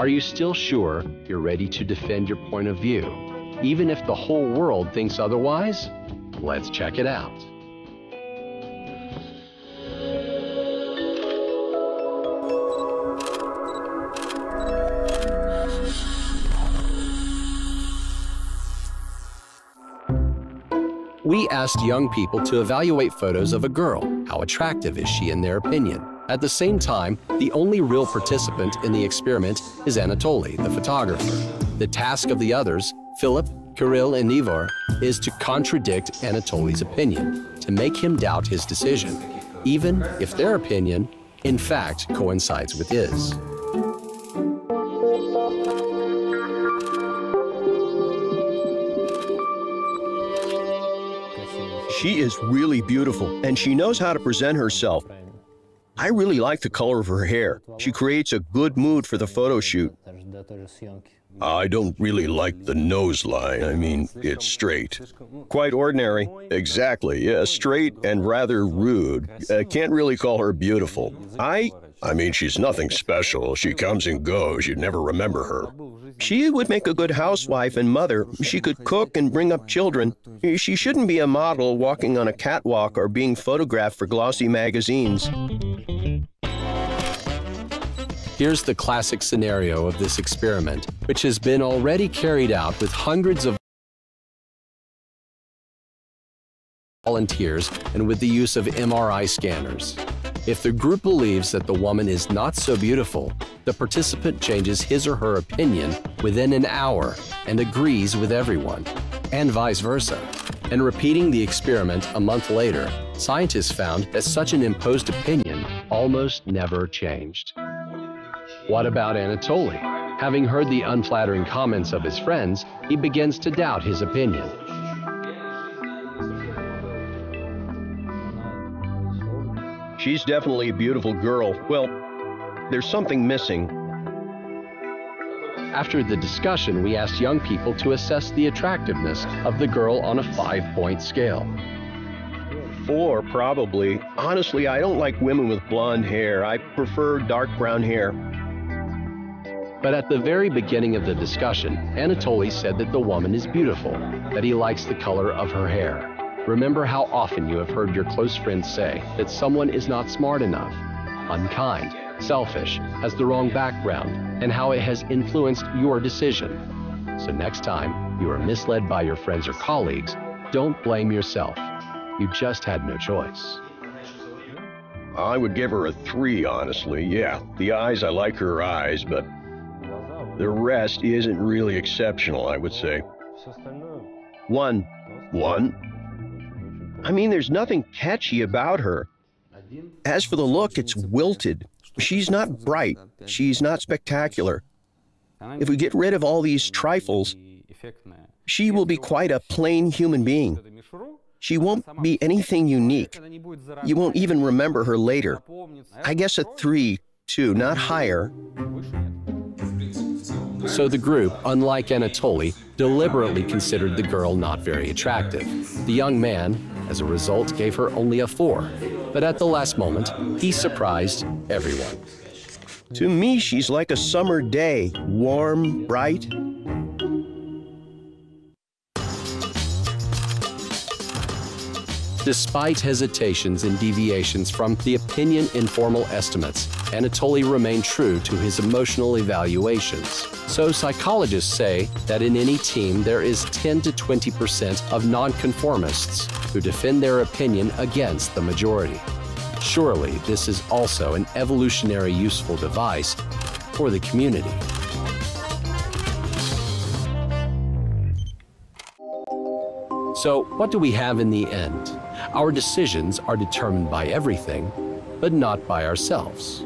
Are you still sure you're ready to defend your point of view, even if the whole world thinks otherwise? Let's check it out. We asked young people to evaluate photos of a girl. How attractive is she in their opinion? At the same time, the only real participant in the experiment is Anatoly, the photographer. The task of the others, Philip, Kirill, and Ivor, is to contradict Anatoly's opinion, to make him doubt his decision, even if their opinion, in fact, coincides with his. She is really beautiful, and she knows how to present herself. I really like the color of her hair. She creates a good mood for the photo shoot. I don't really like the nose line. I mean, it's straight. Quite ordinary. Exactly. Yeah, straight and rather rude. I can't really call her beautiful. I I mean, she's nothing special. She comes and goes. You'd never remember her. She would make a good housewife and mother. She could cook and bring up children. She shouldn't be a model walking on a catwalk or being photographed for glossy magazines. Here's the classic scenario of this experiment, which has been already carried out with hundreds of volunteers and with the use of MRI scanners. If the group believes that the woman is not so beautiful, the participant changes his or her opinion within an hour and agrees with everyone, and vice versa. And repeating the experiment a month later, scientists found that such an imposed opinion almost never changed. What about Anatoly? Having heard the unflattering comments of his friends, he begins to doubt his opinion. She's definitely a beautiful girl. Well, there's something missing. After the discussion, we asked young people to assess the attractiveness of the girl on a five point scale. Four, probably. Honestly, I don't like women with blonde hair. I prefer dark brown hair. But at the very beginning of the discussion, Anatoly said that the woman is beautiful, that he likes the color of her hair. Remember how often you have heard your close friends say that someone is not smart enough, unkind, selfish, has the wrong background, and how it has influenced your decision. So next time you are misled by your friends or colleagues, don't blame yourself. You just had no choice. I would give her a three, honestly. Yeah, the eyes, I like her eyes, but the rest isn't really exceptional, I would say. One. One. I mean, there's nothing catchy about her. As for the look, it's wilted. She's not bright. She's not spectacular. If we get rid of all these trifles, she will be quite a plain human being. She won't be anything unique. You won't even remember her later. I guess a three, too, not higher. So the group, unlike Anatoly, deliberately considered the girl not very attractive. The young man, as a result, gave her only a four. But at the last moment, he surprised everyone. To me, she's like a summer day, warm, bright, Despite hesitations and deviations from the opinion informal estimates, Anatoly remained true to his emotional evaluations. So psychologists say that in any team there is 10 to 20 percent of nonconformists who defend their opinion against the majority. Surely this is also an evolutionary useful device for the community. So, what do we have in the end? Our decisions are determined by everything, but not by ourselves.